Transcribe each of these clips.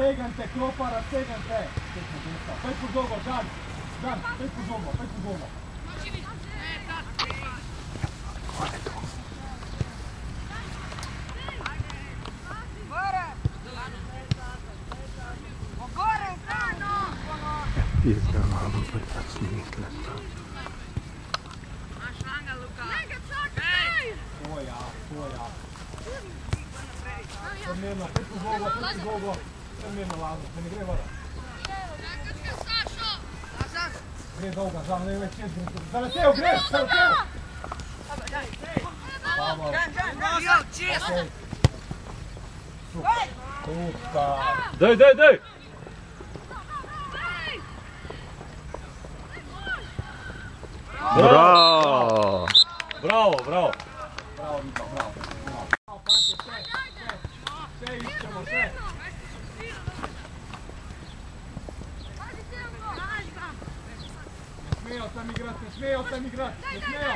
Raztegnem te, klopa, raztegnem te. Pej pod gogo, Dan. Dan, pej pod gogo, pej pod gogo. Pizda, imam pa tak smisla. Šlanga, Luka. Ne, ga čakaj! To ja, to ja. Pomerno, pej pod gogo, pej pod gogo. Sve mirno, Lazo, se ne gre vara. Gre dolga, Žan, ne več čez. Zaleteo, gre, zaleteo. Bravo. Okej. Super. Daj, daj, daj! Bravo, bravo. Bravo, smijeo sam igrat, ne smijeo sam igrat, ne smijeo.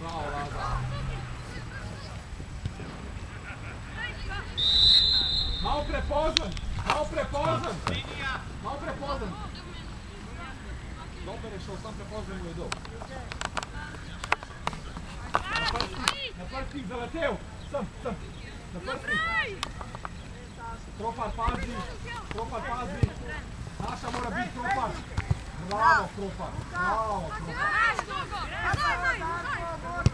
Bravo, Laza. Malo prepozan, malo prepozan. Malo prepozan. Dobar je šao, sam prepozan mu je dobro. Na prsti, na prsti, zaleteo. Sam, sam. Na prsti. Kropar pazi, Kropar pazi. Naša mora biti Kropar. Bravo, Kropar. Bravo, Kropar. Jedna,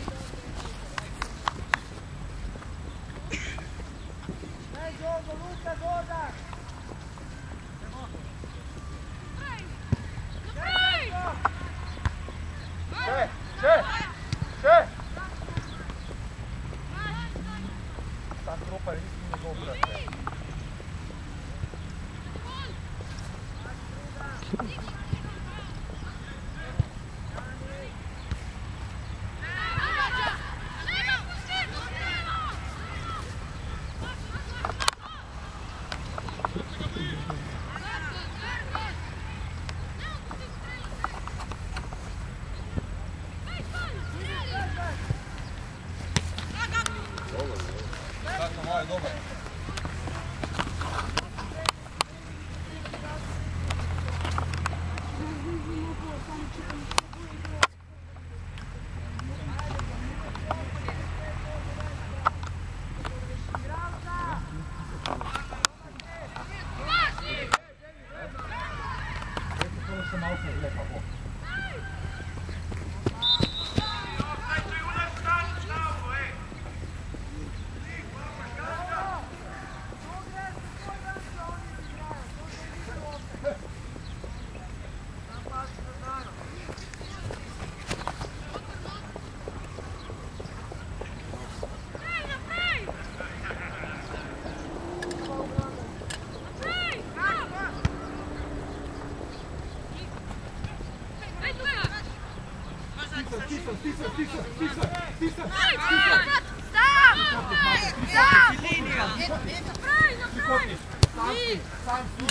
天猫超市在操作。Trikotnik. Sam si, sam si,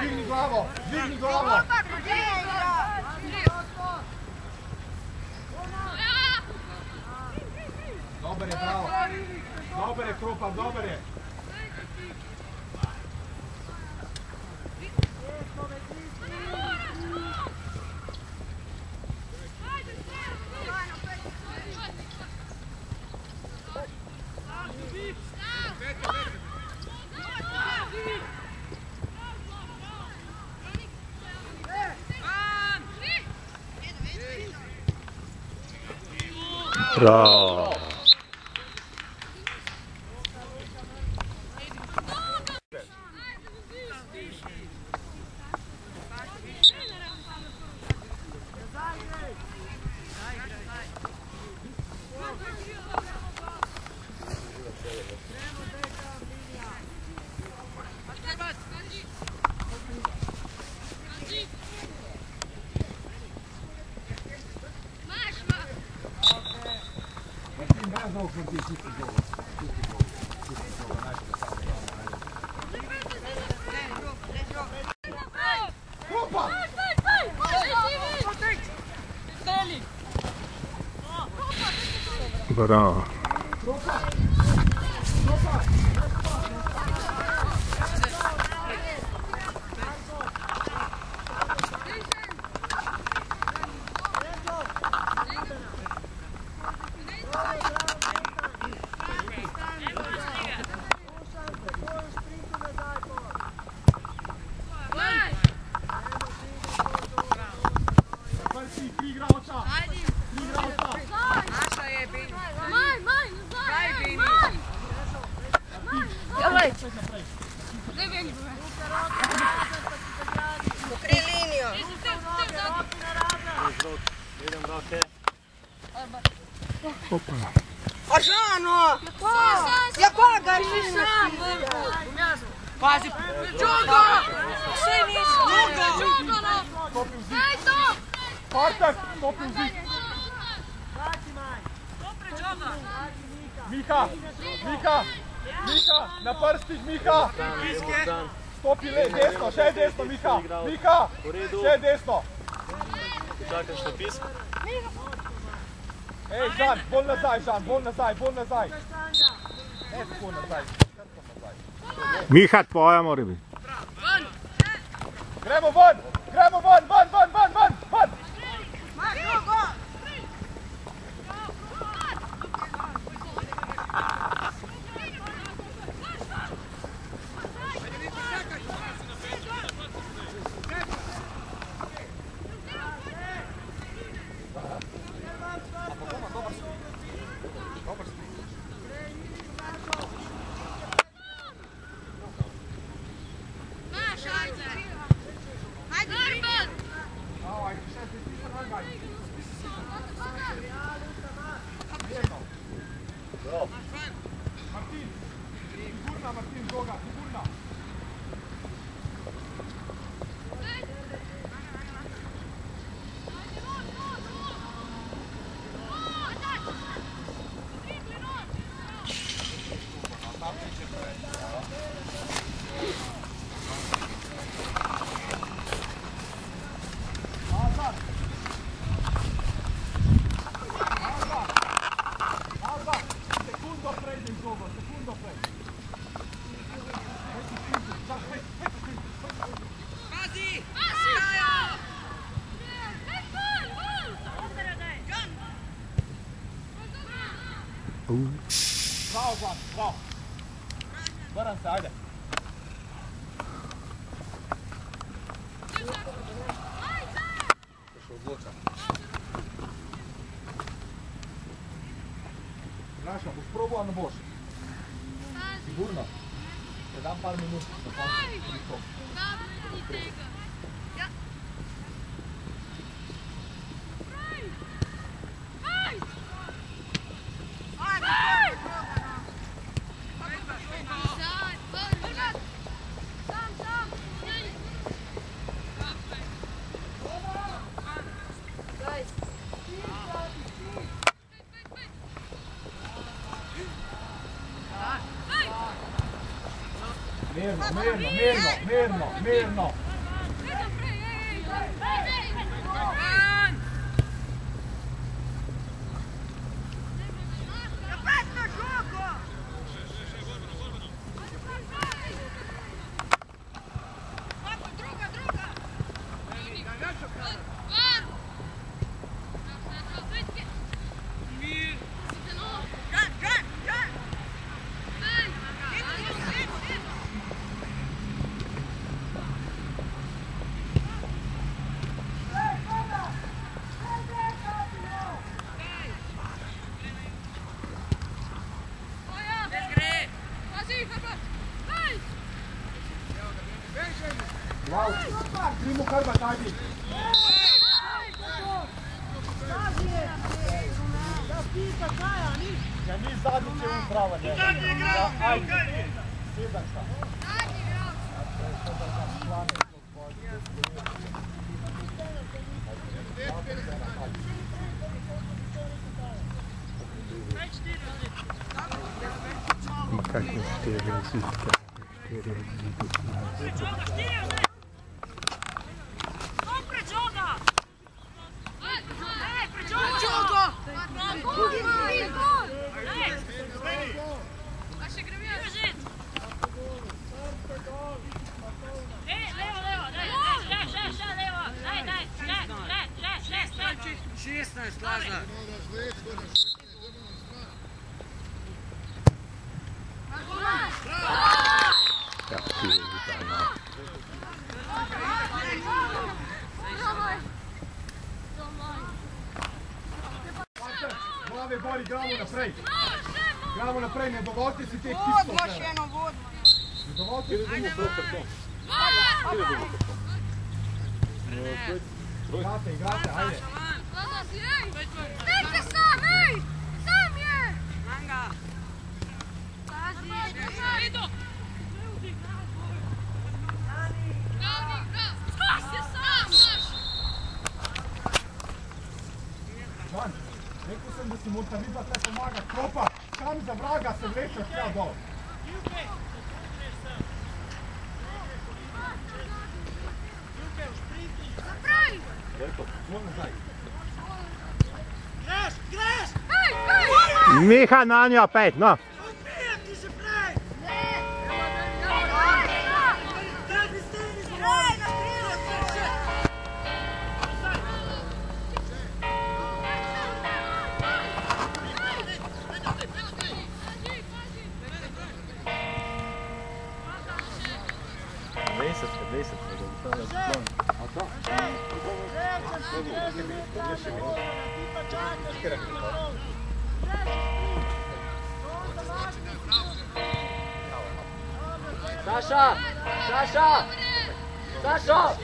digni glavo, digni glavo. Dobar je, bravo. Dobar je, Kropar, dobar je. 到 but uh Opa. Fažano! Ja koga ni sam? Pazi, čoga! Vse nisi, čoga! Čoga, no! Daj to! Partak, topim zid. Dobre, čoga! Miha, Miha, Miha, na prstih, Miha! Stopi le, desno, še desno, Miha, Miha, še desno! Čakaš na pismo? Miha! Ej, Žan, bolj nazaj, Žan, bolj nazaj, bolj nazaj! Ne tako nazaj, kratko nazaj. Miha, tvoja mora biti. Gremo ven! Gremo ven, ven, ven, ven, Попробуй, а на больше. Сигурно? Я дам пару минут. Да, Mirno, mirno, mirno, mirno, mirno. Ja ni zadnji će on prava njega. Ja, ajde. Sjedanka. Ma kakve štiri razlike. Štiri razlike. I know. Miha na njo, pet, no. Dvajset, dvajset, Sascha! Sascha! Sascha!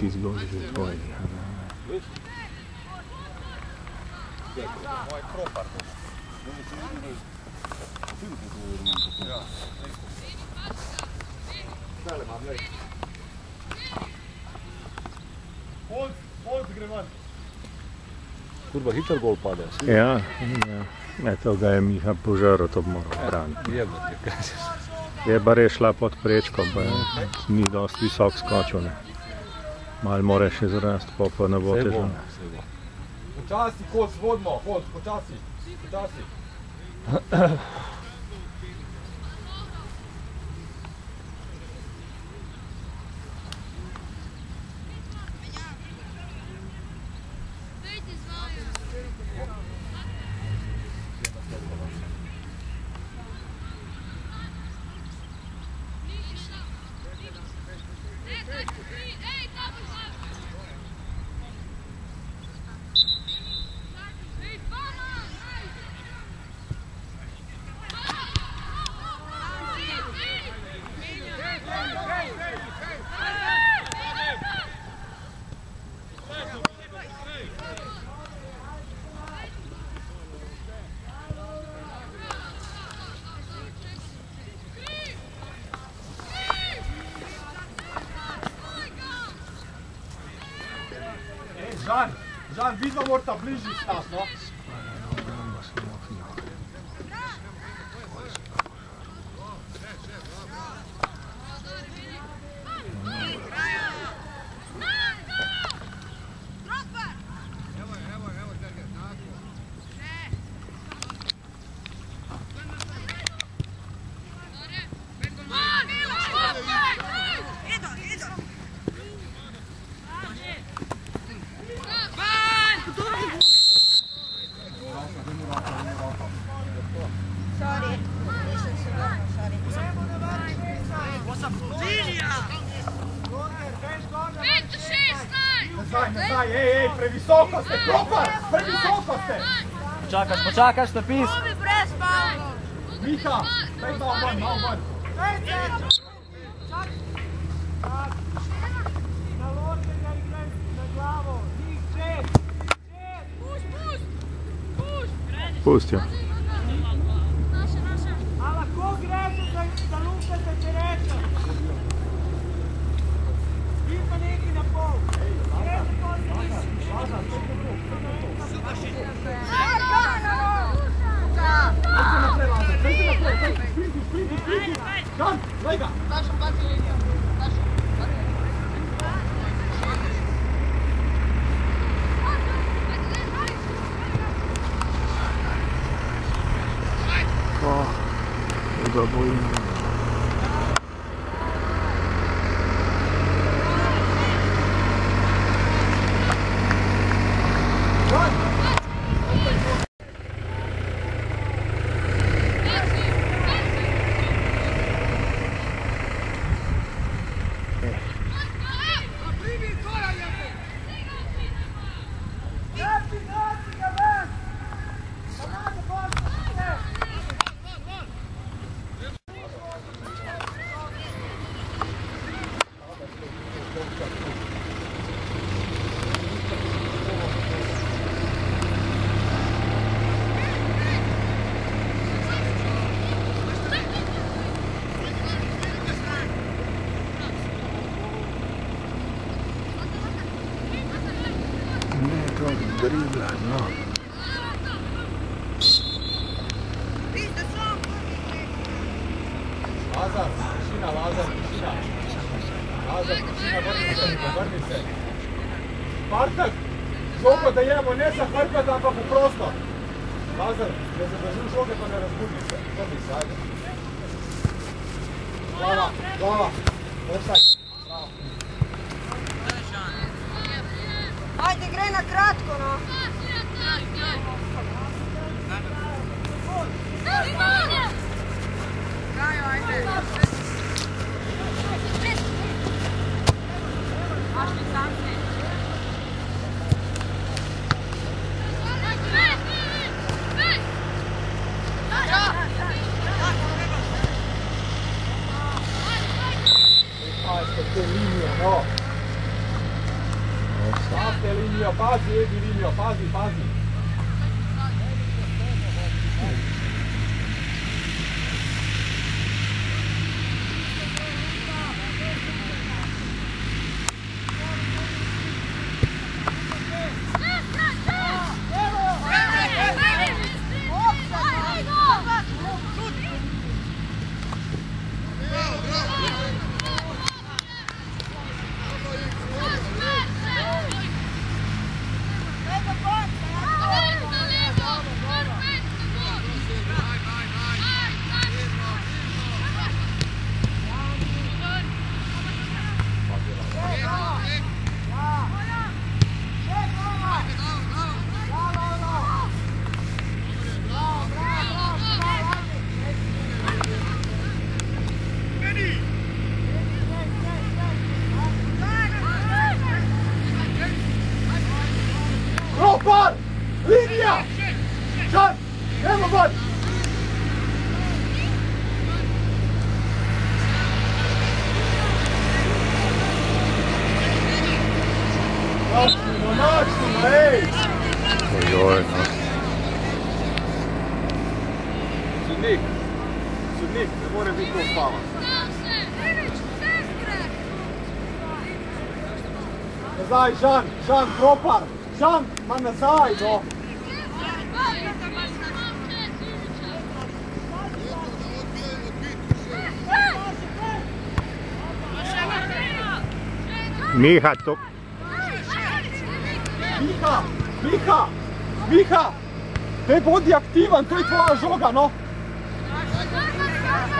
Diese Leute sind toll. Ja. Kurva, hiter gol pade. Ja, ja. Ne, to ga je Miha požaral, to bi moral braniti. Se Je pa res šla pod prečko, pa je, ni dosti visok skočil. Ne. Mal more še zrast, pa pa ne bo bo, težav. sej bo. Počasi, kos, vodno, hod, počasi. Počasi. Žan, vidno morata bližji Ej, previsoko ste, propar, previsoko ste. Počakaš, počakaš, napis. Ovi brez bavno. Miha, daj malo ven, malo ven. Ja. Daj, daj, čakaj. Naložnega igraj na glavo, njih čet. Puš, puš, puš. Pusti jo. A lahko greš, da, da lupete, če rečeš. Vi pa nekaj na pol. Ej. Bojim. Ne, Glava, glava. Ajde, gre na kratko, no. Ajde. Ajde. Linijo, pazi, Edi linijo, pazi, Jean, Jean, Tropar, Jean, ma nazaj, no. Miha, to... Miha, Miha, Miha, te bodi aktivan, to je tvoja žoga, no.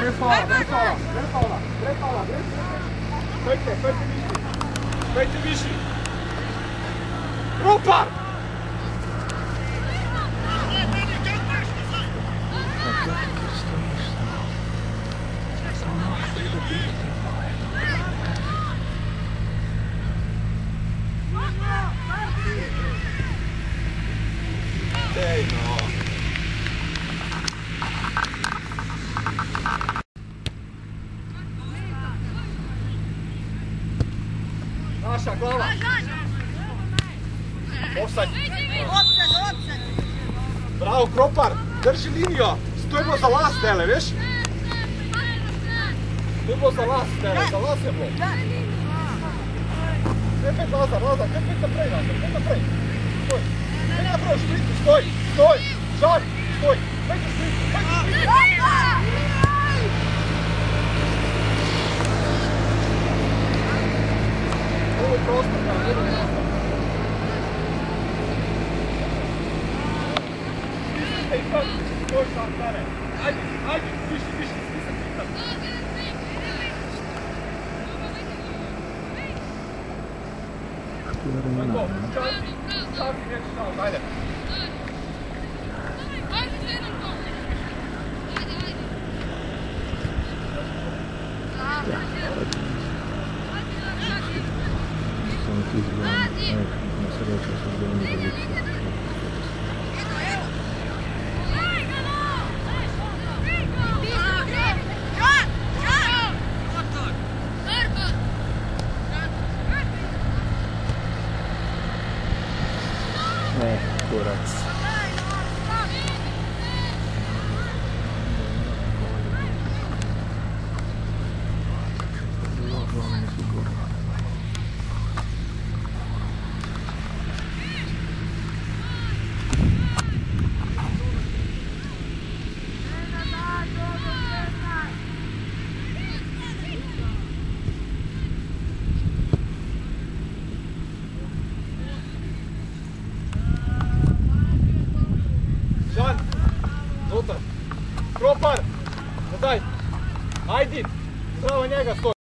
Gre sola, gre sola, gre sola, gre sola, gre sola. Pojďte, pojďte vyšší. Pojďte vyšší. Opa! Rupar! Damn. Drži linijo. Stojimo za las, tele, veš? Stojimo za las, tele. Za las je bilo. Sve pet nazad, nazad. Kaj pet naprej, nazad. Pet naprej. Stoj. Ne naprav, špritu. Stoj. Stoj. Žar. Stoj. Pet u špritu. Pet u špritu. Ovo je prostor, da, ovo je prostor. Pantare. Hadi, hadi, düş, düş, düş. Kapıları hemen correct.